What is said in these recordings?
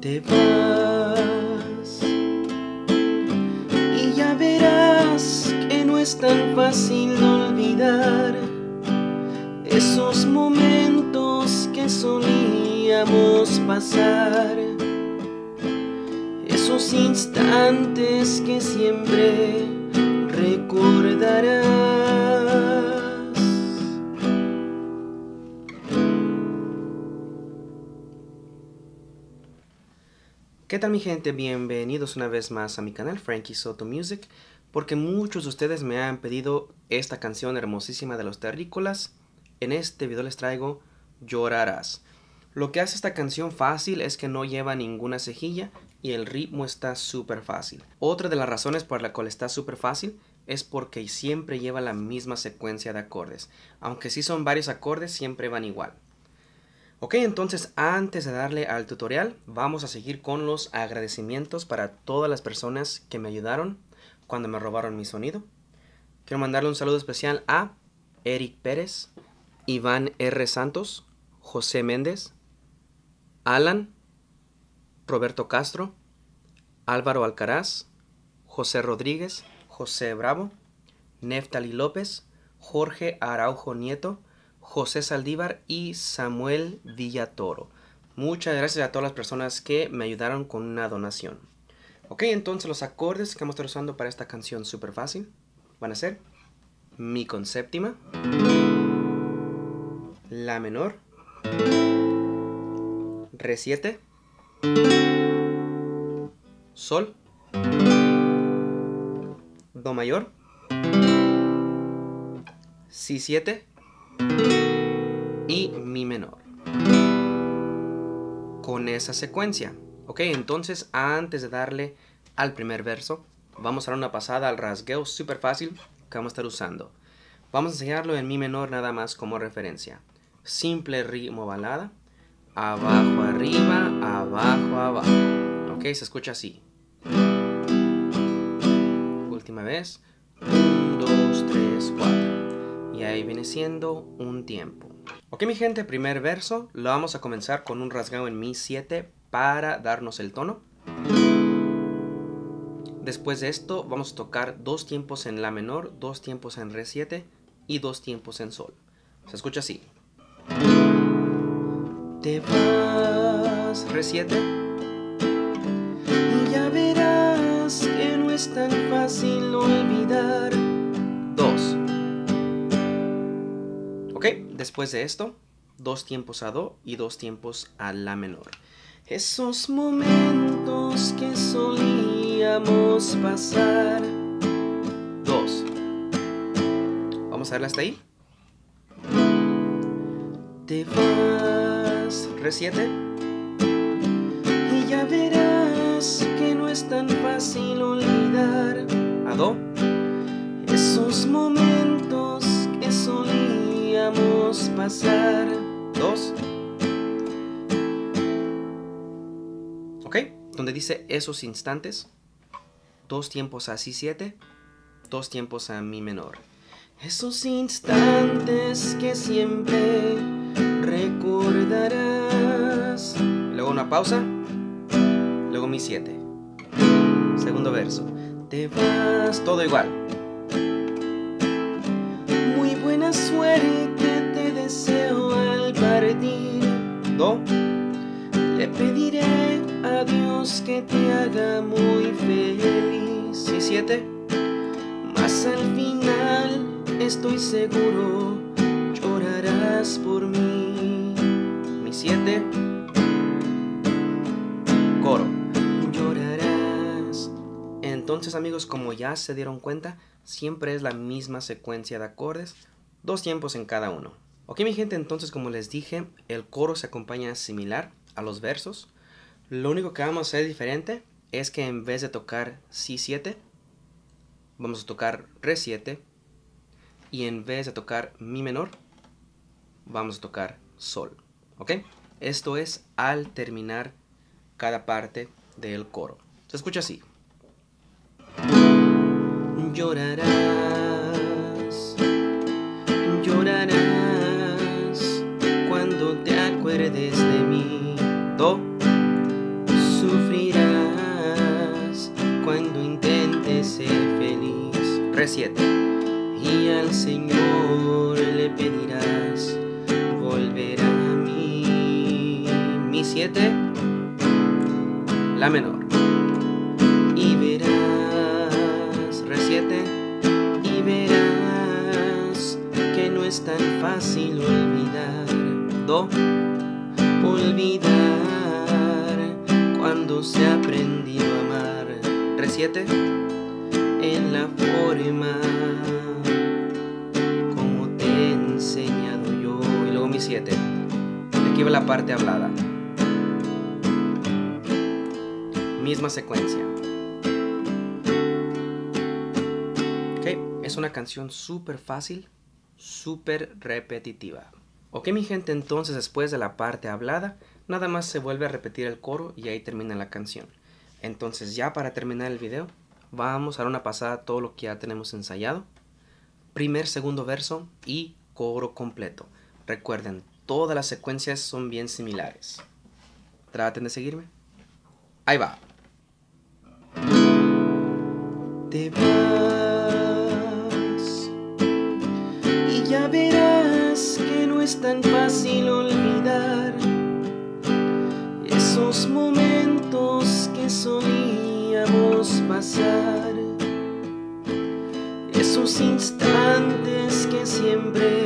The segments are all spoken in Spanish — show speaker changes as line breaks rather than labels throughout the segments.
te vas. Y ya verás que no es tan fácil olvidar esos momentos que solíamos pasar. Esos instantes que siempre recordarás. ¿Qué tal mi gente? Bienvenidos una vez más a mi canal Frankie Soto Music porque muchos de ustedes me han pedido esta canción hermosísima de los terrícolas. En este video les traigo Llorarás. Lo que hace esta canción fácil es que no lleva ninguna cejilla y el ritmo está súper fácil. Otra de las razones por la cual está súper fácil es porque siempre lleva la misma secuencia de acordes. Aunque sí son varios acordes, siempre van igual. Ok, entonces antes de darle al tutorial, vamos a seguir con los agradecimientos para todas las personas que me ayudaron cuando me robaron mi sonido. Quiero mandarle un saludo especial a Eric Pérez, Iván R. Santos, José Méndez, Alan, Roberto Castro, Álvaro Alcaraz, José Rodríguez, José Bravo, Neftali López, Jorge Araujo Nieto, José Saldívar y Samuel Villatoro. Muchas gracias a todas las personas que me ayudaron con una donación. Ok, entonces los acordes que vamos a estar usando para esta canción súper fácil van a ser Mi con séptima, La menor, Re 7, Sol, Do mayor, Si 7, y mi menor. Con esa secuencia. Ok, entonces antes de darle al primer verso, vamos a dar una pasada al rasgueo súper fácil que vamos a estar usando. Vamos a enseñarlo en mi menor nada más como referencia. Simple ritmo balada. Abajo, arriba, abajo, abajo. Ok, se escucha así. Última vez. 1, 2, 3, 4 y ahí viene siendo un tiempo. Ok mi gente, primer verso, lo vamos a comenzar con un rasgado en Mi 7 para darnos el tono. Después de esto vamos a tocar dos tiempos en La menor, dos tiempos en Re 7 y dos tiempos en Sol. Se escucha así. Te vas, Re 7. Y ya verás que no es tan fácil olvidar después de esto, dos tiempos a Do y dos tiempos a La menor. Esos momentos que solíamos pasar. Dos. Vamos a verla hasta ahí. Te vas, Re 7. Y ya verás que no es tan fácil olvidar. A Do. Esos momentos pasar. Dos. ¿Ok? Donde dice esos instantes. Dos tiempos a Si 7. Dos tiempos a Mi menor. Esos instantes que siempre recordarás. Luego una pausa. Luego Mi 7. Segundo verso. Te vas. Todo igual. Muy buena suerte Do. Le pediré a Dios que te haga muy feliz. Y siete. Más al final estoy seguro llorarás por mí. Mi siete. Coro. Llorarás. Entonces amigos, como ya se dieron cuenta, siempre es la misma secuencia de acordes, dos tiempos en cada uno. Ok mi gente, entonces como les dije, el coro se acompaña similar a los versos. Lo único que vamos a hacer diferente es que en vez de tocar Si 7, vamos a tocar Re 7. Y en vez de tocar Mi menor, vamos a tocar Sol. ¿Ok? Esto es al terminar cada parte del coro. Se escucha así. Llorarás, 7. La menor. Y verás, Re 7. Y verás que no es tan fácil olvidar. Do. Olvidar cuando se ha aprendido a amar. Re 7 en la forma como te he enseñado yo. Y luego mi 7. Aquí va la parte hablada. Misma secuencia. Ok, es una canción súper fácil, súper repetitiva. Ok mi gente, entonces después de la parte hablada, nada más se vuelve a repetir el coro y ahí termina la canción. Entonces ya para terminar el video, vamos a dar una pasada a todo lo que ya tenemos ensayado. Primer, segundo verso y coro completo. Recuerden, todas las secuencias son bien similares. Traten de seguirme. Ahí va. Vas. Y ya verás que no es tan fácil olvidar esos momentos que solíamos pasar, esos instantes que siempre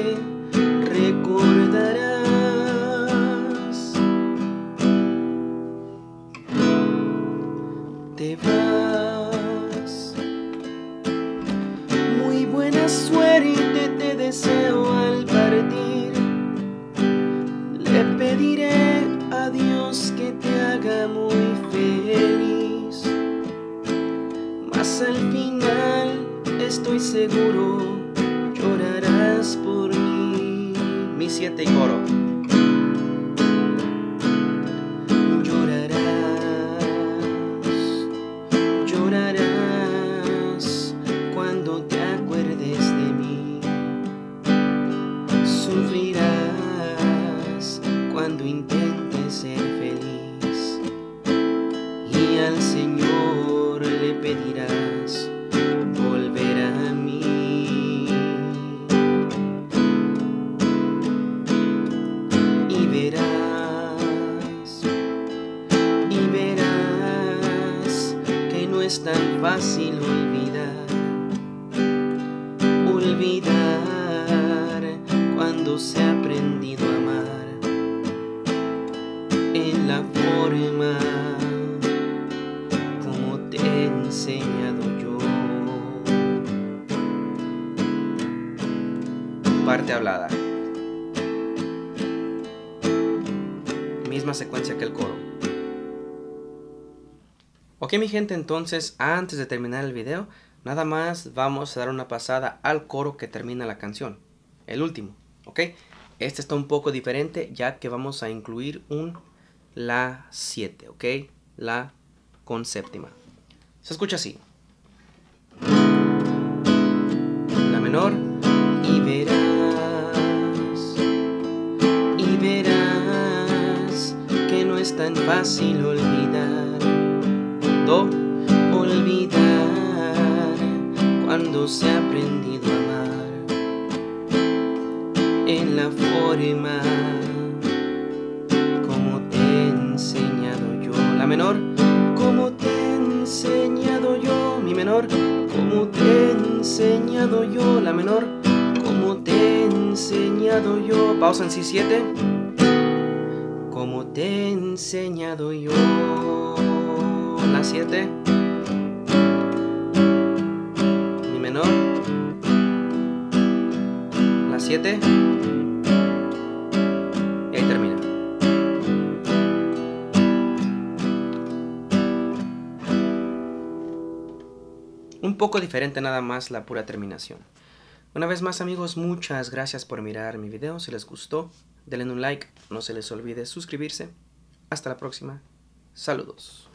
seguro llorarás por mí. Mi siete y coro. Ok mi gente, entonces antes de terminar el video, nada más vamos a dar una pasada al coro que termina la canción. El último, ok. Este está un poco diferente ya que vamos a incluir un La 7, ok. La con séptima. Se escucha así. La menor y verás, y verás que no es tan fácil olvidar. Olvidar cuando se ha aprendido a amar en la forma como te he enseñado yo. La menor, como te he enseñado yo. Mi menor, como te he enseñado yo. La menor, como te he enseñado yo. Pausa en si 7. Como te he enseñado yo. La 7. Mi menor. La 7. Y ahí termina. Un poco diferente nada más la pura terminación. Una vez más amigos, muchas gracias por mirar mi video. Si les gustó, denle un like. No se les olvide suscribirse. Hasta la próxima. Saludos.